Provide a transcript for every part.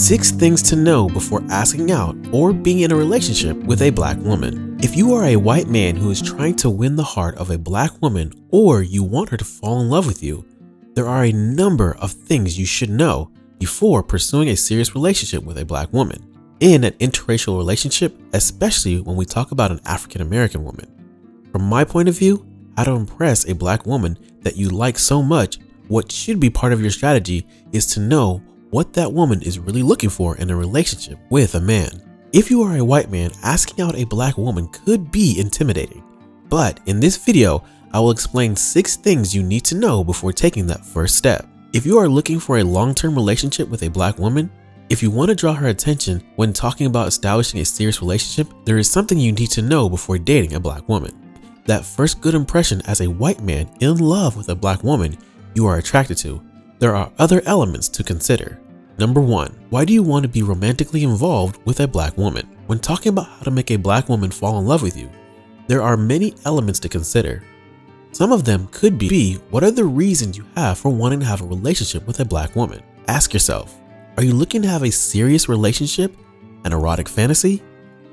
6 things to know before asking out or being in a relationship with a black woman. If you are a white man who is trying to win the heart of a black woman or you want her to fall in love with you, there are a number of things you should know before pursuing a serious relationship with a black woman. In an interracial relationship, especially when we talk about an African American woman. From my point of view, how to impress a black woman that you like so much, what should be part of your strategy is to know what that woman is really looking for in a relationship with a man. If you are a white man, asking out a black woman could be intimidating. But in this video, I will explain 6 things you need to know before taking that first step. If you are looking for a long-term relationship with a black woman, if you want to draw her attention when talking about establishing a serious relationship, there is something you need to know before dating a black woman. That first good impression as a white man in love with a black woman you are attracted to there are other elements to consider. Number 1. Why do you want to be romantically involved with a black woman? When talking about how to make a black woman fall in love with you, there are many elements to consider. Some of them could be what are the reasons you have for wanting to have a relationship with a black woman? Ask yourself, are you looking to have a serious relationship, an erotic fantasy,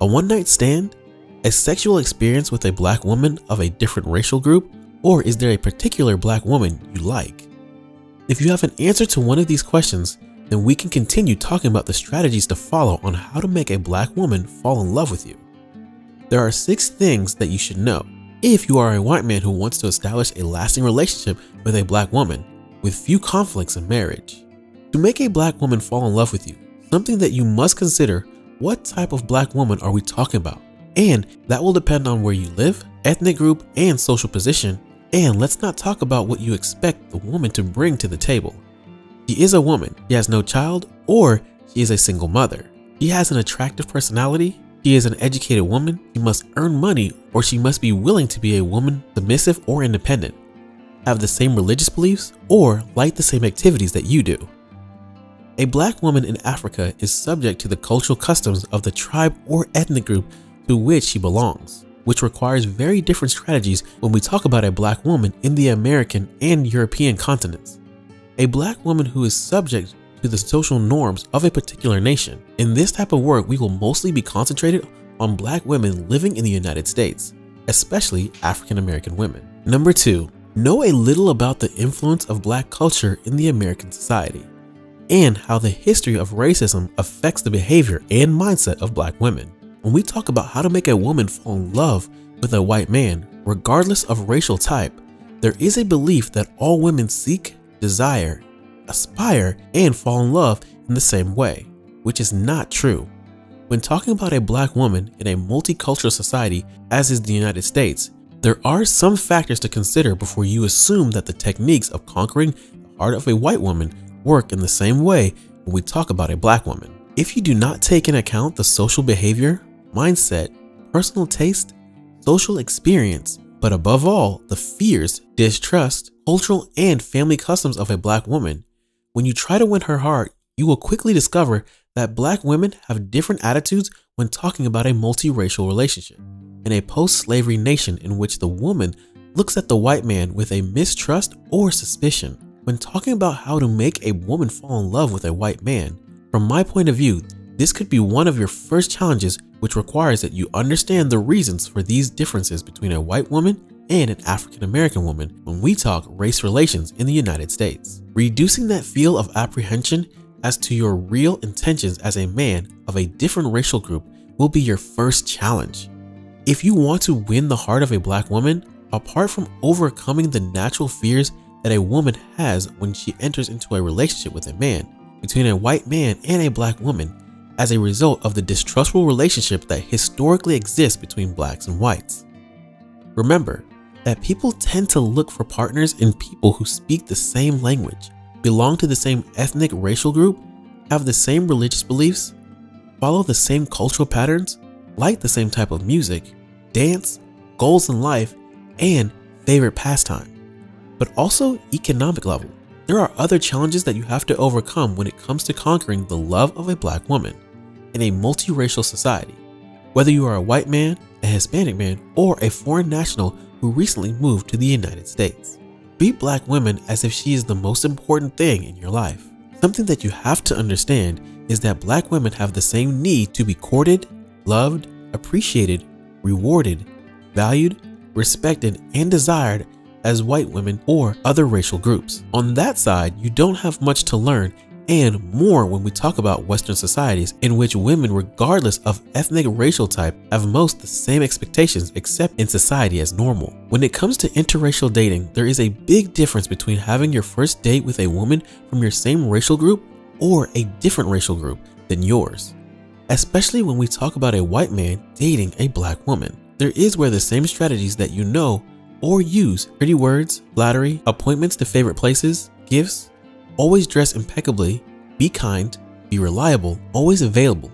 a one night stand, a sexual experience with a black woman of a different racial group, or is there a particular black woman you like? If you have an answer to one of these questions, then we can continue talking about the strategies to follow on how to make a black woman fall in love with you. There are six things that you should know if you are a white man who wants to establish a lasting relationship with a black woman with few conflicts in marriage. To make a black woman fall in love with you, something that you must consider what type of black woman are we talking about? And that will depend on where you live, ethnic group, and social position, and let's not talk about what you expect the woman to bring to the table. She is a woman, she has no child, or she is a single mother. She has an attractive personality, she is an educated woman, she must earn money, or she must be willing to be a woman, submissive or independent, have the same religious beliefs, or like the same activities that you do. A black woman in Africa is subject to the cultural customs of the tribe or ethnic group to which she belongs which requires very different strategies when we talk about a black woman in the American and European continents. A black woman who is subject to the social norms of a particular nation. In this type of work, we will mostly be concentrated on black women living in the United States, especially African American women. Number two, know a little about the influence of black culture in the American society and how the history of racism affects the behavior and mindset of black women. When we talk about how to make a woman fall in love with a white man, regardless of racial type, there is a belief that all women seek, desire, aspire, and fall in love in the same way, which is not true. When talking about a black woman in a multicultural society, as is the United States, there are some factors to consider before you assume that the techniques of conquering the heart of a white woman work in the same way when we talk about a black woman. If you do not take in account the social behavior, mindset, personal taste, social experience, but above all, the fears, distrust, cultural, and family customs of a black woman. When you try to win her heart, you will quickly discover that black women have different attitudes when talking about a multiracial relationship. In a post slavery nation in which the woman looks at the white man with a mistrust or suspicion, when talking about how to make a woman fall in love with a white man, from my point of view, this could be one of your first challenges which requires that you understand the reasons for these differences between a white woman and an African American woman when we talk race relations in the United States. Reducing that feel of apprehension as to your real intentions as a man of a different racial group will be your first challenge. If you want to win the heart of a black woman, apart from overcoming the natural fears that a woman has when she enters into a relationship with a man, between a white man and a black woman, as a result of the distrustful relationship that historically exists between blacks and whites. Remember that people tend to look for partners in people who speak the same language, belong to the same ethnic racial group, have the same religious beliefs, follow the same cultural patterns, like the same type of music, dance, goals in life, and favorite pastime, but also economic level. There are other challenges that you have to overcome when it comes to conquering the love of a black woman in a multiracial society. Whether you are a white man, a Hispanic man, or a foreign national who recently moved to the United States. Treat black women as if she is the most important thing in your life. Something that you have to understand is that black women have the same need to be courted, loved, appreciated, rewarded, valued, respected, and desired as white women or other racial groups. On that side, you don't have much to learn and more when we talk about Western societies in which women, regardless of ethnic racial type, have most the same expectations except in society as normal. When it comes to interracial dating, there is a big difference between having your first date with a woman from your same racial group or a different racial group than yours. Especially when we talk about a white man dating a black woman. There is where the same strategies that you know or use pretty words, flattery, appointments to favorite places, gifts, Always dress impeccably, be kind, be reliable, always available.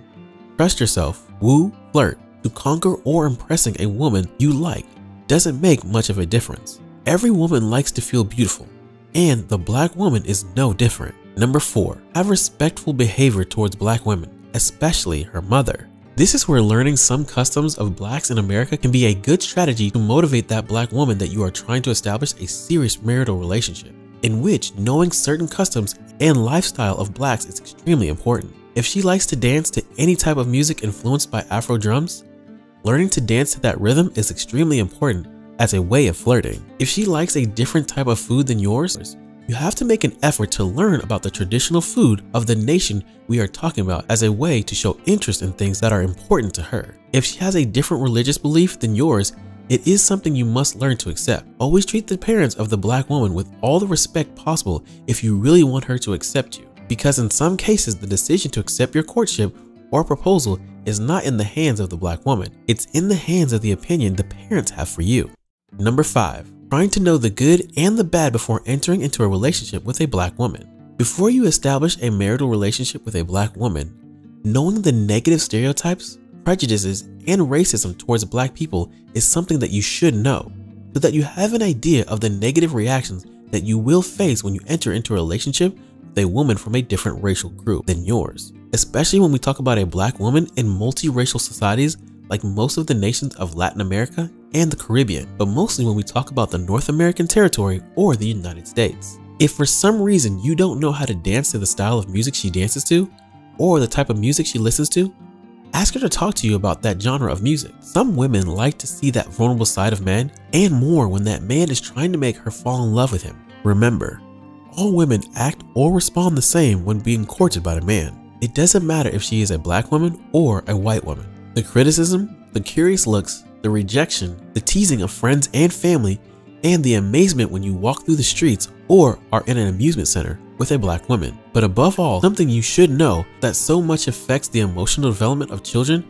Trust yourself, woo, flirt, to conquer or impressing a woman you like doesn't make much of a difference. Every woman likes to feel beautiful, and the black woman is no different. Number 4. Have respectful behavior towards black women, especially her mother. This is where learning some customs of blacks in America can be a good strategy to motivate that black woman that you are trying to establish a serious marital relationship in which knowing certain customs and lifestyle of blacks is extremely important. If she likes to dance to any type of music influenced by Afro drums, learning to dance to that rhythm is extremely important as a way of flirting. If she likes a different type of food than yours, you have to make an effort to learn about the traditional food of the nation we are talking about as a way to show interest in things that are important to her. If she has a different religious belief than yours, it is something you must learn to accept. Always treat the parents of the black woman with all the respect possible if you really want her to accept you. Because in some cases, the decision to accept your courtship or proposal is not in the hands of the black woman. It's in the hands of the opinion the parents have for you. Number 5. Trying to know the good and the bad before entering into a relationship with a black woman. Before you establish a marital relationship with a black woman, knowing the negative stereotypes, prejudices, and racism towards black people is something that you should know, so that you have an idea of the negative reactions that you will face when you enter into a relationship with a woman from a different racial group than yours. Especially when we talk about a black woman in multiracial societies like most of the nations of Latin America and the Caribbean, but mostly when we talk about the North American territory or the United States. If for some reason you don't know how to dance to the style of music she dances to, or the type of music she listens to, Ask her to talk to you about that genre of music. Some women like to see that vulnerable side of men and more when that man is trying to make her fall in love with him. Remember, all women act or respond the same when being courted by a man. It doesn't matter if she is a black woman or a white woman. The criticism, the curious looks, the rejection, the teasing of friends and family, and the amazement when you walk through the streets or are in an amusement center with a black woman. But above all, something you should know that so much affects the emotional development of children,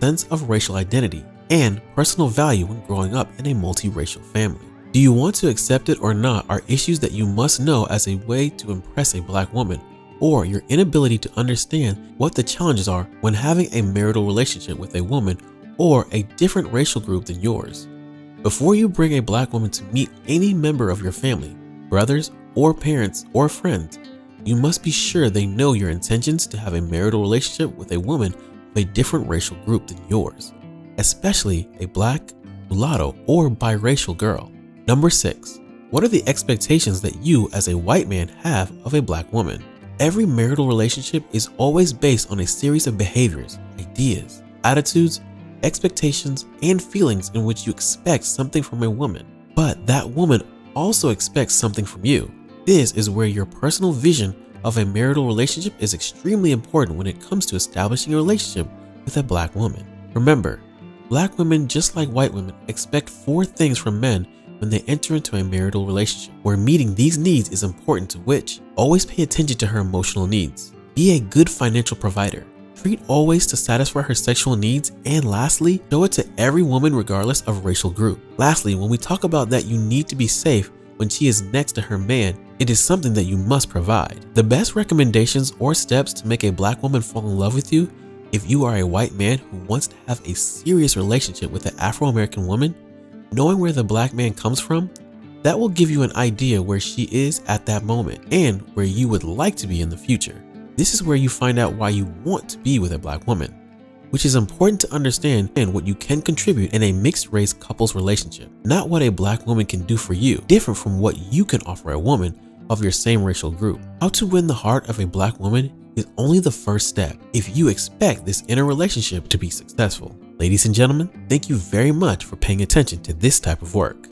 sense of racial identity, and personal value when growing up in a multiracial family. Do you want to accept it or not are issues that you must know as a way to impress a black woman or your inability to understand what the challenges are when having a marital relationship with a woman or a different racial group than yours. Before you bring a black woman to meet any member of your family, brothers, or parents, or friends, you must be sure they know your intentions to have a marital relationship with a woman of a different racial group than yours, especially a black, mulatto, or biracial girl. Number 6. What are the expectations that you as a white man have of a black woman? Every marital relationship is always based on a series of behaviors, ideas, attitudes, expectations, and feelings in which you expect something from a woman. But that woman also expects something from you. This is where your personal vision of a marital relationship is extremely important when it comes to establishing a relationship with a black woman. Remember, black women, just like white women, expect four things from men when they enter into a marital relationship, where meeting these needs is important to which always pay attention to her emotional needs. Be a good financial provider. Treat always to satisfy her sexual needs, and lastly, show it to every woman regardless of racial group. Lastly, when we talk about that you need to be safe when she is next to her man, it is something that you must provide. The best recommendations or steps to make a black woman fall in love with you if you are a white man who wants to have a serious relationship with an Afro-American woman, knowing where the black man comes from, that will give you an idea where she is at that moment and where you would like to be in the future. This is where you find out why you want to be with a black woman, which is important to understand and what you can contribute in a mixed race couple's relationship, not what a black woman can do for you, different from what you can offer a woman of your same racial group. How to win the heart of a black woman is only the first step if you expect this inner relationship to be successful. Ladies and gentlemen, thank you very much for paying attention to this type of work.